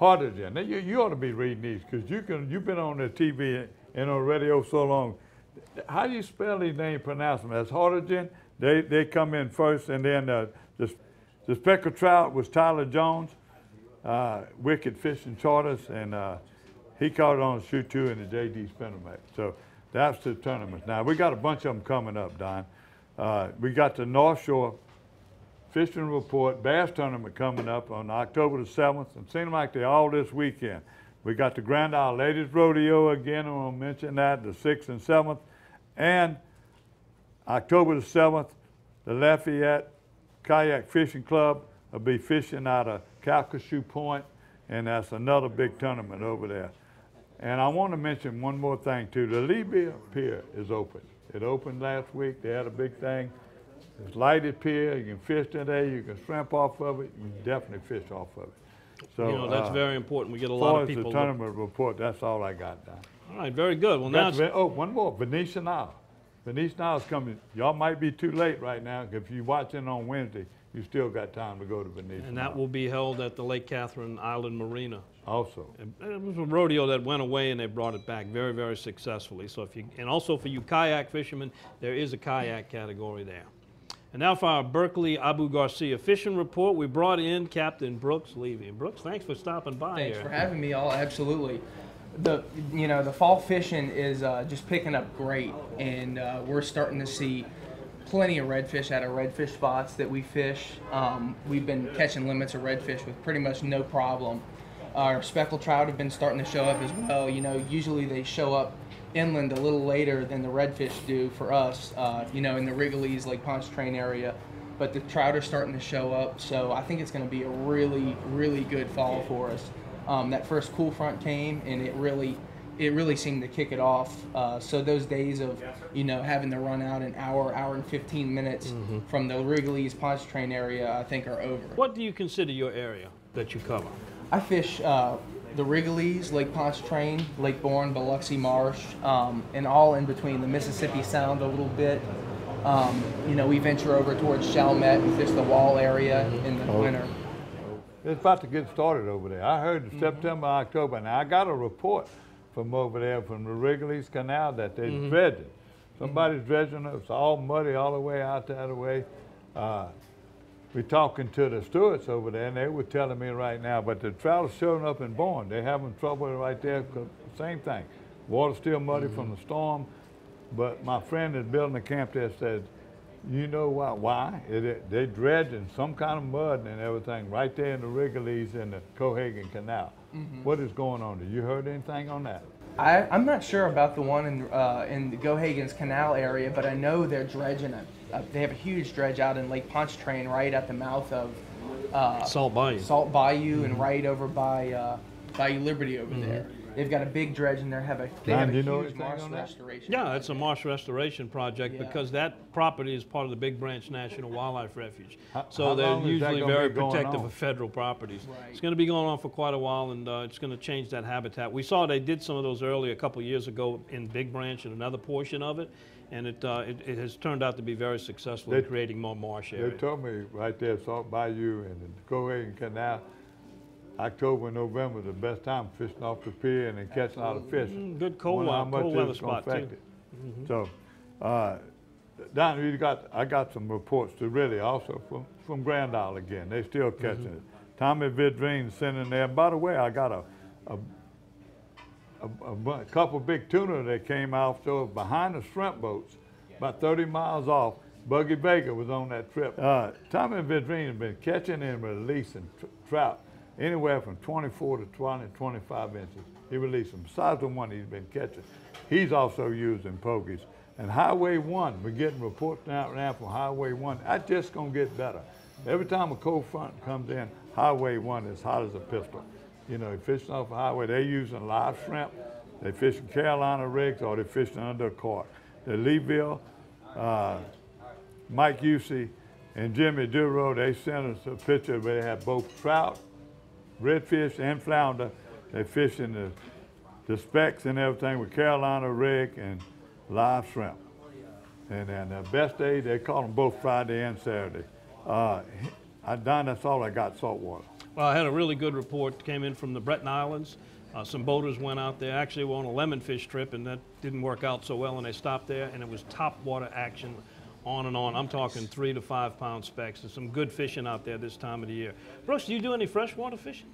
Hardigan. Now, you, you ought to be reading these because you can, you've been on the TV and on radio so long. How do you spell these names, pronounce them? As Hardigan, they, they come in first, and then uh, the, the speckled trout was Tyler Jones, uh, Wicked Fishing Charters, and uh, he caught it on shoot two in the JD spinnerbait. So that's the tournament. Now, we got a bunch of them coming up, Don. Uh, we got the North Shore Fishing Report Bass Tournament coming up on October the 7th, and seems like they're all this weekend. We got the Grand Isle Ladies Rodeo again, I want to mention that, the 6th and 7th, and October the 7th, the Lafayette Kayak Fishing Club will be fishing out of Calcasieu Point, and that's another big tournament over there. And I want to mention one more thing too. The Libya Pier is open. It opened last week. They had a big thing. It's lighted pier. You can fish today. You can shrimp off of it. You can definitely fish off of it. So you know that's uh, very important. We get a lot of people. as the tournament report, that's all I got down. All right, very good. Well, now oh, one more. Venetian Isle. Venetian Isle's coming. Y'all might be too late right now. If you're watching on Wednesday, you still got time to go to Venetian. and that will be held at the Lake Catherine Island Marina. Also. And It was a rodeo that went away and they brought it back very, very successfully. So if you, and also for you kayak fishermen, there is a kayak category there. And now for our Berkley Abu Garcia fishing report, we brought in Captain Brooks Levy. And Brooks, thanks for stopping by Thanks here. for having me all. Absolutely. The you know the fall fishing is uh, just picking up great, and uh, we're starting to see plenty of redfish out of redfish spots that we fish. Um, we've been catching limits of redfish with pretty much no problem. Our speckled trout have been starting to show up as well. You know, usually they show up inland a little later than the redfish do for us. Uh, you know, in the Rigolets, Lake Pontchartrain area. but the trout are starting to show up. So I think it's going to be a really, really good fall for us. Um, that first cool front came, and it really, it really seemed to kick it off. Uh, so those days of, you know, having to run out an hour, hour and 15 minutes Mhm. from the Rigolets Pontchartrain area, I think are over. What do you consider your area that you cover? I fish uh, the Rigolets, Lake Pontchartrain, Lake Borgne, Biloxi Marsh, um, and all in between the Mississippi Sound a little bit. Um, you know, we venture over towards Chalmette and fish the Wall area in the Oh. winter. It's about to get started over there. I heard Mm-hmm. September, October. Now I got a report from over there from the Wrigley's Canal that they're Mm-hmm. dredging. Somebody's dredging it. It's all muddy all the way out that way. Uh, we're talking to the stewards over there, and they were telling me right now, but the trout are showing up in Borgne. They're having trouble right there. Same thing. Water still muddy Mm-hmm. from the storm. But my friend that's building a camp there said, you know why? Why? It, it, they dredging some kind of mud and everything right there in the Rigolets and the Cohagen Canal. Mhm. What is going on there? You heard anything on that? I, I'm not sure about the one in uh, in the Gohagen's Canal area, but I know they're dredging a, a they have a huge dredge out in Lake Pontchartrain right at the mouth of uh, Salt Bayou. Salt Bayou, and Mhm. right over by uh, Bayou Liberty over Mhm. there. They've got a big dredge in there. Have a they have a do you know huge anything marsh on that? restoration. Yeah, it's a marsh restoration project Yeah. because that property is part of the Big Branch National Wildlife Refuge. How- So how they're long is that usually very protective on? of federal properties. Right. It's going to be going on for quite a while, and uh, it's going to change that habitat. We saw they did some of those earlier a couple years ago in Big Branch and another portion of it, and it, uh, it, it has turned out to be very successful in They- creating more marsh area. They told me right there, Salt Bayou and the Cohagen Canal, October and November is the best time fishing off the pier and then catching a lot of fish. Mm, good cold Wonder how weather- much cold weather spot, too. it. Mhm. So, uh, Don, you got, I got some reports to really also from, from Grand Isle again. They're still catching Mm-hmm. it. Tommy Vidrine sending there. By the way, I got a, a, a, a couple big tuna that came off so behind the shrimp boats, about 30 miles off. Buggy Baker was on that trip. Uh, Tommy Vidrine has been catching and releasing tr- trout anywhere from 24 to 20, 25 inches. He released them. Besides the one he's been catching, he's also using pogies. And Highway 1, we're getting reports out now from Highway 1. That's just going to get better. Every time a cold front comes in, Highway 1 is hot as a pistol. You know, fishing off the highway, they're using live shrimp. They're fishing Carolina rigs or they're fishing under a cart. The Leeville, uh, Mike Usey, and Jimmy Duro, they sent us a picture where they had both trout, redfish, and flounder. They're fishing the, the specks and everything with Carolina rig and live shrimp. And then the best day, they caught them both Friday and Saturday. Uh, I done, that's all I got, saltwater. Well, I had a really good report came in from the Breton Islands. Uh, some boaters went out there. Actually, were on a lemon fish trip, and that didn't work out so well. And they stopped there, and it was top water action, on and on. I'm talking three to five pound specks. There's some good fishing out there this time of the year. Brooks, do you do any freshwater fishing?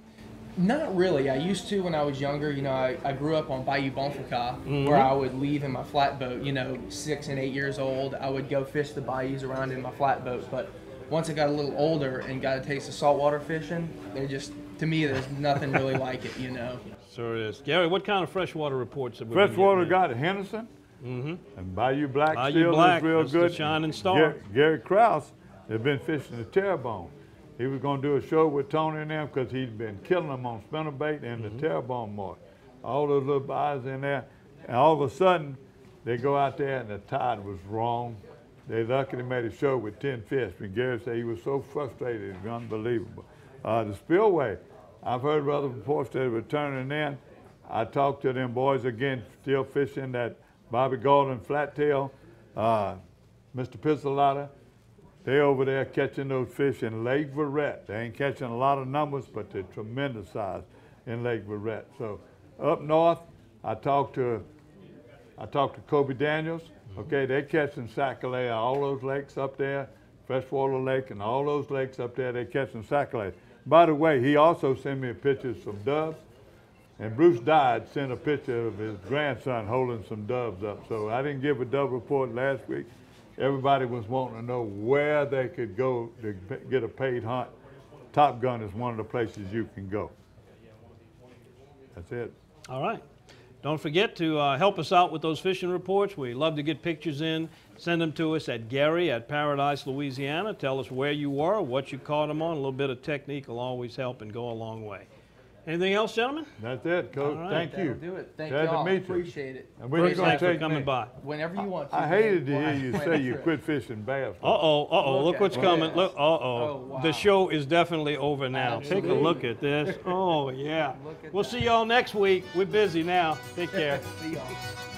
Not really. I used to when I was younger. You know, I, I grew up on Bayou Bonfouca, Mhm. where I would leave in my flatboat. You know, six and eight years old, I would go fish the bayous around in my flatboat. But once I got a little older and got a taste of saltwater fishing, they just to me, there's nothing really like it. You know. Sure is. Gary, what kind of freshwater reports have we been Freshwater getting got at Henderson. Mm-hmm. And Bayou Black Bayou still Black, is real that's the good. shining star. Gary, Gary Krause has been fishing the terrebonne. He was going to do a show with Tony and them because he'd been killing them on spinnerbait and Mm-hmm. the terrebonne mark. All those little buyers in there. And all of a sudden, they go out there and the tide was wrong. They luckily made a show with 10 fish. And Gary said he was so frustrated, it was unbelievable. Uh, the spillway, I've heard other reports that were turning in. I talked to them boys again, still fishing that Bobby Golden flattail, uh, Mr. Pistolata. They over there catching those fish in Lake Verret. They ain't catching a lot of numbers, but they're tremendous size in Lake Verret. So up north, I talked to I talked to Kobe Daniels. Okay, they're catching sac-a-lait, all those lakes up there, freshwater lake and all those lakes up there, they're catching sac-a-lait. By the way, he also sent me a picture of some doves. And Bruce Dodd sent a picture of his grandson holding some doves up. So I didn't give a dove report last week. Everybody was wanting to know where they could go to get a paid hunt. Top Gun is one of the places you can go. That's it. All right. Don't forget to uh, help us out with those fishing reports. We love to get pictures in. Send them to us at Gary at Paradise, Louisiana. Tell us where you were, what you caught them on. A little bit of technique will always help and go a long way. Anything else, gentlemen? That's it, Coach. All right. Thank you. Do it. Thank Glad y'all. to meet you. Appreciate it. And when you Bruce, gonna for take coming me? by. Whenever you want to. I hated to hear you say you quit fishing bass. Uh oh, uh oh, look Look what's coming. this. Look, uh oh. Wow. The show is definitely over now. Take a Absolutely. look at this. Oh, yeah. Look at We'll that. see y'all next week. We're busy now. Take care. See y'all.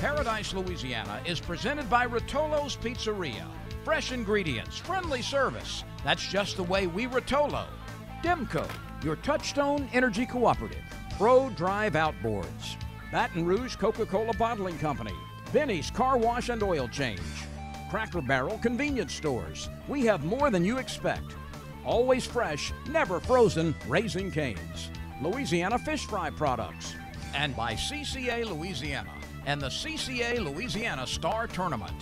Paradise, Louisiana is presented by Rotolo's Pizzeria. Fresh ingredients, friendly service. That's just the way we Rotolo. Demco, your touchstone energy cooperative. Pro Drive Outboards. Baton Rouge Coca Cola Bottling Company. Benny's Car Wash and Oil Change. Cracker Barrel Convenience Stores. We have more than you expect. Always fresh, never frozen, Raising Canes. Louisiana Fish Fry Products. And by CCA Louisiana and the CCA Louisiana Star Tournament.